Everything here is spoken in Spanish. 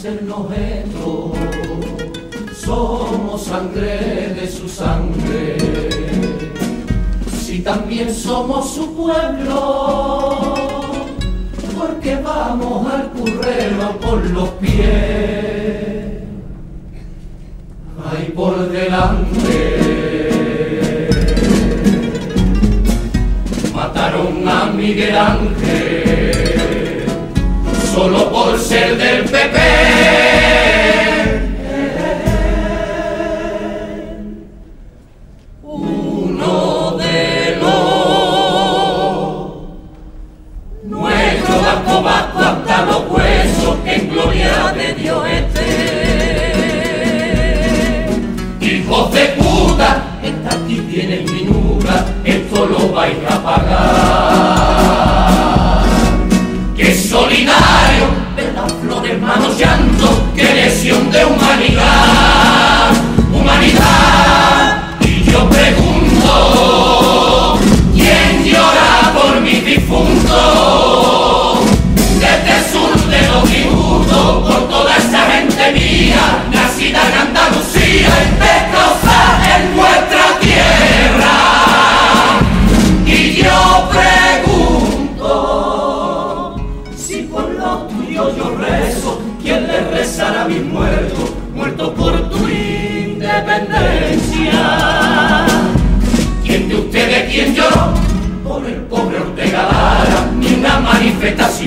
hacernos esto, somos sangre de su sangre. Si también somos su pueblo, porque vamos al currero por los pies. Ahí por delante. Mataron a Miguel Ángel solo por ser del PP. Uno de los nuestros vasco vasco hasta los huesos que en gloria de Dios esté. Hijos de puta, esta aquí tienen minuta, esto lo vais llanto, que lesión de humanidad, fetas